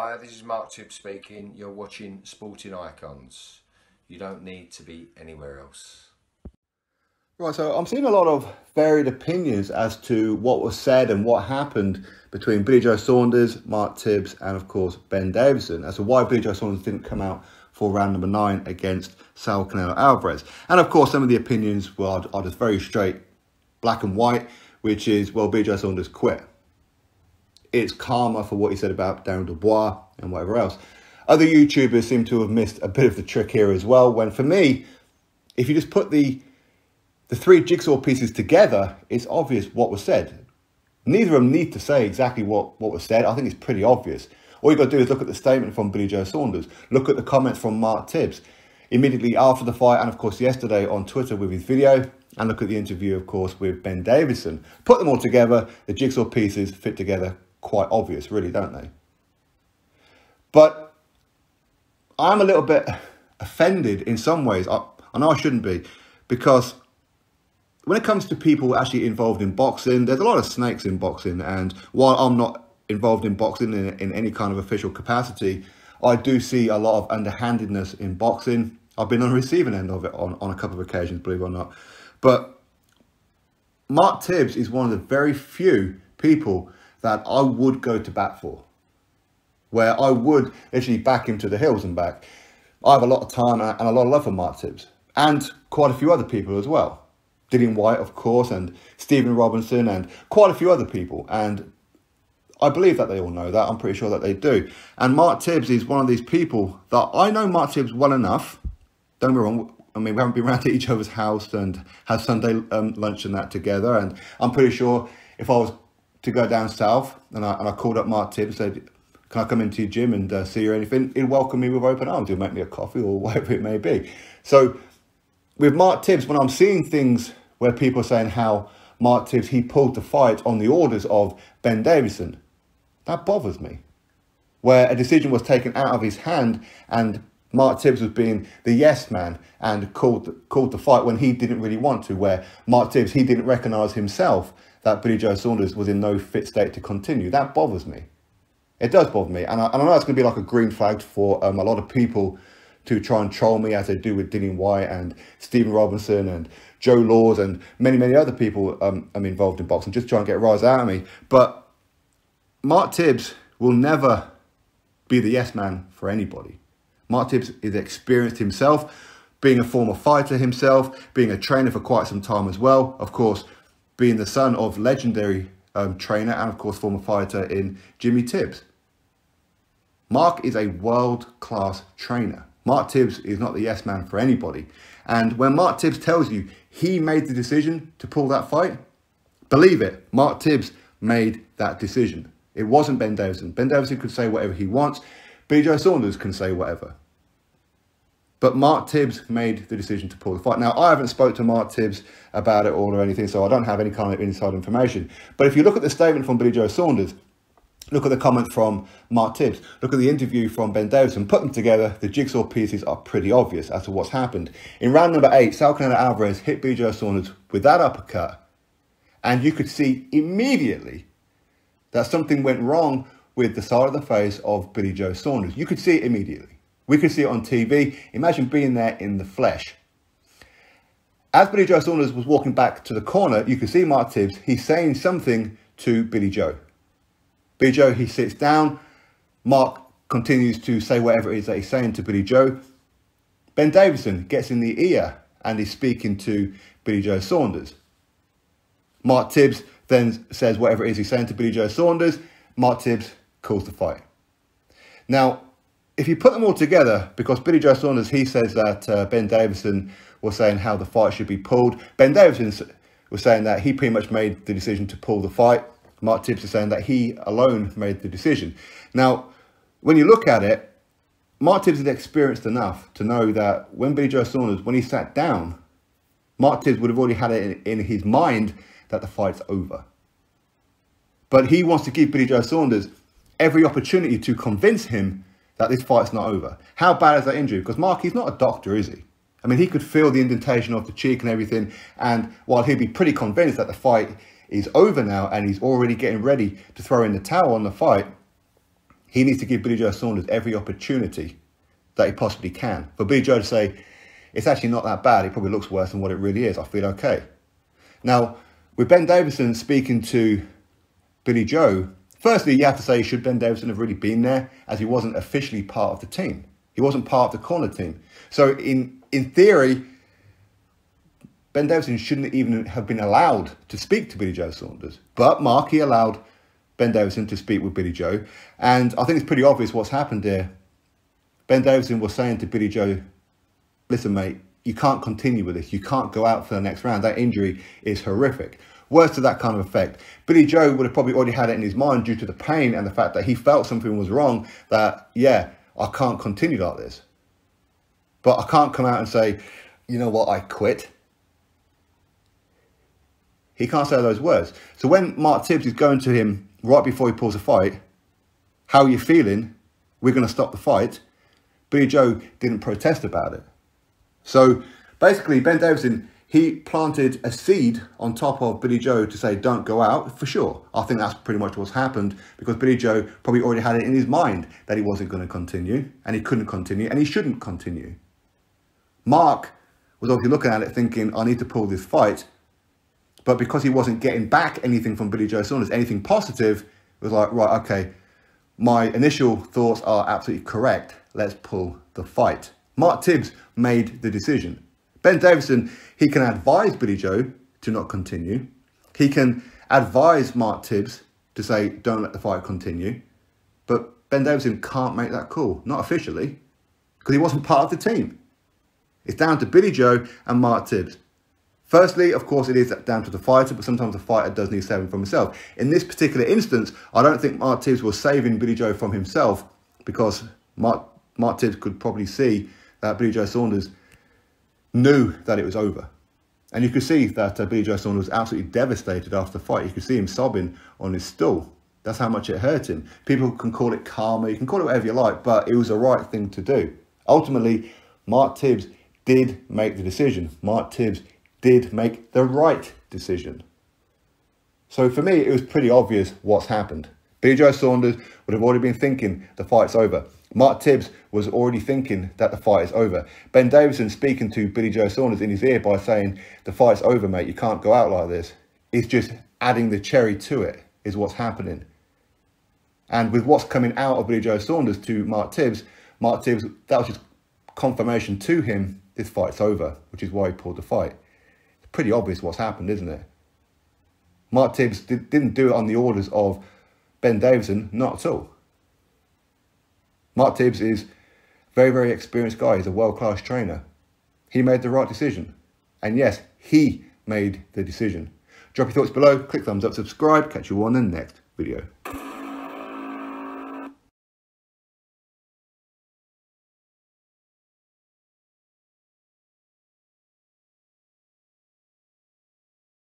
Hi, this is Mark Tibbs speaking. You're watching Sporting Icons. You don't need to be anywhere else. Right, so I'm seeing a lot of varied opinions as to what was said and what happened between Billy Joe Saunders, Mark Tibbs, and of course Ben Davison as to why Billy Joe Saunders didn't come out for round number nine against Saul Canelo Alvarez. And of course, some of the opinions were, are just very straight, black and white, which is, well, Billy Joe Saunders quit. It's karma for what he said about Darren Dubois and whatever else. Other YouTubers seem to have missed a bit of the trick here as well, when for me, if you just put the the three jigsaw pieces together, it's obvious what was said. Neither of them need to say exactly what, what was said. I think it's pretty obvious. All you've got to do is look at the statement from Billy Joe Saunders, look at the comments from Mark Tibbs immediately after the fight, and of course yesterday on Twitter with his video, and look at the interview, of course, with Ben Davison. Put them all together, the jigsaw pieces fit together quite obvious, really, don't they? But I'm a little bit offended in some ways. I, I know I shouldn't be, because when it comes to people actually involved in boxing, there's a lot of snakes in boxing. And while I'm not involved in boxing in, in any kind of official capacity, I do see a lot of underhandedness in boxing. I've been on the receiving end of it on, on a couple of occasions, believe it or not. But Mark Tibbs is one of the very few people that I would go to bat for, where I would literally back him to the hills and back. I have a lot of time and a lot of love for Mark Tibbs and quite a few other people as well. Dillian Whyte, of course, and Stephen Robinson, and quite a few other people. And I believe that they all know that. I'm pretty sure that they do. And Mark Tibbs is one of these people that I know Mark Tibbs well enough. Don't me wrong. I mean, we haven't been around to each other's house and had Sunday um, lunch and that together. And I'm pretty sure if I was to go down south and I, and I called up Mark Tibbs and said, can I come into your gym and uh, see you or anything? He'd welcome me with open arms. He'll make me a coffee or whatever it may be. So with Mark Tibbs, when I'm seeing things where people are saying how Mark Tibbs, he pulled the fight on the orders of Ben Davison, that bothers me. Where a decision was taken out of his hand and Mark Tibbs was being the yes man and called, called the fight when he didn't really want to, where Mark Tibbs, he didn't recognise himself that Billy Joe Saunders was in no fit state to continue. That bothers me. It does bother me. And I, and I know it's going to be like a green flag for um, a lot of people to try and troll me as they do with Dillian Whyte and Stephen Robinson and Joe Laws and many, many other people um, I'm involved in boxing, just try and get a rise out of me. But Mark Tibbs will never be the yes man for anybody. Mark Tibbs is experienced himself, being a former fighter himself, being a trainer for quite some time as well. Of course, being the son of legendary um, trainer and of course former fighter in Jimmy Tibbs. Mark is a world-class trainer. Mark Tibbs is not the yes man for anybody. And when Mark Tibbs tells you he made the decision to pull that fight, believe it, Mark Tibbs made that decision. It wasn't Ben Davison. Ben Davison could say whatever he wants. BJ Saunders can say whatever. But Mark Tibbs made the decision to pull the fight. Now, I haven't spoke to Mark Tibbs about it all or anything, so I don't have any kind of inside information. But if you look at the statement from Billy Joe Saunders, Look at the comment from Mark Tibbs. Look at the interview from Ben Davison. Put them together, the jigsaw pieces are pretty obvious as to what's happened. In round number eight, Saul Canelo Alvarez hit BJ Saunders with that uppercut. And you could see immediately that something went wrong with the side of the face of Billy Joe Saunders. You could see it immediately. We could see it on TV. Imagine being there in the flesh. As Billy Joe Saunders was walking back to the corner, you could see Mark Tibbs. He's saying something to Billy Joe. Billy Joe, he sits down. Mark continues to say whatever it is that he's saying to Billy Joe. Ben Davison gets in the ear and is speaking to Billy Joe Saunders. Mark Tibbs then says whatever it is he's saying to Billy Joe Saunders. Mark Tibbs calls the fight. Now, if you put them all together, because Billy Joe Saunders, he says that uh, Ben Davison was saying how the fight should be pulled. Ben Davison was saying that he pretty much made the decision to pull the fight. Mark Tibbs is saying that he alone made the decision. Now, when you look at it, Mark Tibbs is experienced enough to know that when Billy Joe Saunders, when he sat down, Mark Tibbs would have already had it in, in his mind that the fight's over. But he wants to give Billy Joe Saunders every opportunity to convince him that this fight's not over. How bad is that injury? Because Mark, he's not a doctor, is he? I mean, he could feel the indentation of the cheek and everything. And while he'd be pretty convinced that the fight is over now and he's already getting ready to throw in the towel on the fight, he needs to give Billy Joe Saunders every opportunity that he possibly can. For Billy Joe to say, it's actually not that bad, it probably looks worse than what it really is, I feel okay. Now, with Ben Davison speaking to Billy Joe, firstly, you have to say, should Ben Davison have really been there, as he wasn't officially part of the team? He wasn't part of the corner team. So, in, in theory, Ben Davison shouldn't even have been allowed to speak to Billy Joe Saunders. But Marky allowed Ben Davison to speak with Billy Joe. And I think it's pretty obvious what's happened here. Ben Davison was saying to Billy Joe, listen, mate, you can't continue with this. You can't go out for the next round. That injury is horrific. Words to that kind of effect. Billy Joe would have probably already had it in his mind due to the pain and the fact that he felt something was wrong, that, yeah, I can't continue like this. But I can't come out and say, you know what, I quit. He can't say those words. So when Mark Tibbs is going to him right before he pulls a fight, how are you feeling? We're going to stop the fight. Billy Joe didn't protest about it. So basically, Ben Davison, he planted a seed on top of Billy Joe to say, don't go out, for sure. I think that's pretty much what's happened because Billy Joe probably already had it in his mind that he wasn't going to continue and he couldn't continue and he shouldn't continue. Mark was obviously looking at it thinking, I need to pull this fight. But because he wasn't getting back anything from Billy Joe Saunders, anything positive, it was like, right, okay, my initial thoughts are absolutely correct. Let's pull the fight. Mark Tibbs made the decision. Ben Davison, he can advise Billy Joe to not continue. He can advise Mark Tibbs to say, don't let the fight continue. But Ben Davison can't make that call, not officially, because he wasn't part of the team. It's down to Billy Joe and Mark Tibbs. Firstly, of course, it is down to the fighter, but sometimes the fighter does need saving from himself. In this particular instance, I don't think Mark Tibbs was saving Billy Joe from himself because Mark, Mark Tibbs could probably see that Billy Joe Saunders knew that it was over. And you could see that uh, Billy Joe Saunders was absolutely devastated after the fight. You could see him sobbing on his stool. That's how much it hurt him. People can call it karma, you can call it whatever you like, but it was the right thing to do. Ultimately, Mark Tibbs did make the decision. Mark Tibbs did make the right decision. So for me, it was pretty obvious what's happened. Billy Joe Saunders would have already been thinking the fight's over. Mark Tibbs was already thinking that the fight is over. Ben Davison speaking to Billy Joe Saunders in his ear by saying, the fight's over, mate, you can't go out like this. It's just adding the cherry to it is what's happening. And with what's coming out of Billy Joe Saunders to Mark Tibbs, Mark Tibbs, that was just confirmation to him, this fight's over, which is why he pulled the fight. It's pretty obvious what's happened, isn't it? Mark Tibbs did, didn't do it on the orders of Ben Davison, not at all. Mark Tibbs is very, very experienced guy. He's a world-class trainer. He made the right decision. And yes, he made the decision. Drop your thoughts below, click thumbs up, subscribe. Catch you on the next video.